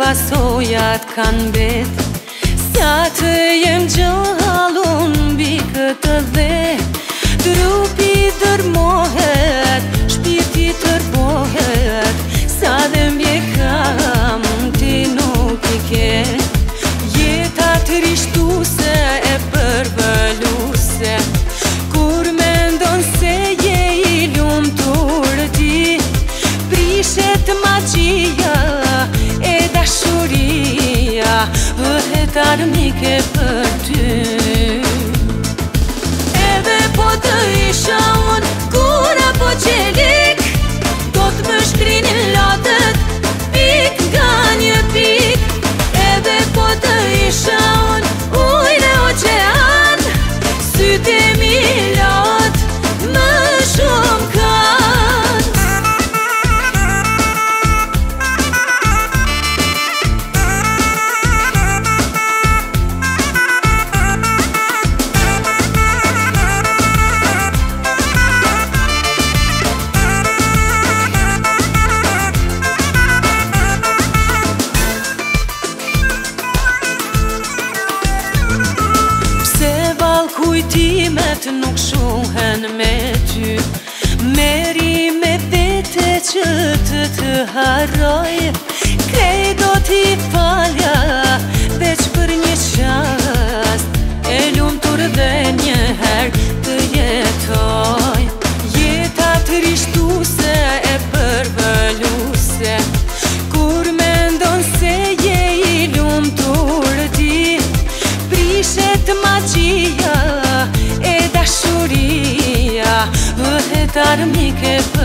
pasojat kanë bet Sa të jem gjallun bi këtë dhe të jem do to make it nuk shuhen me ty Meri me vete që të të harojë darmi che